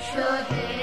should.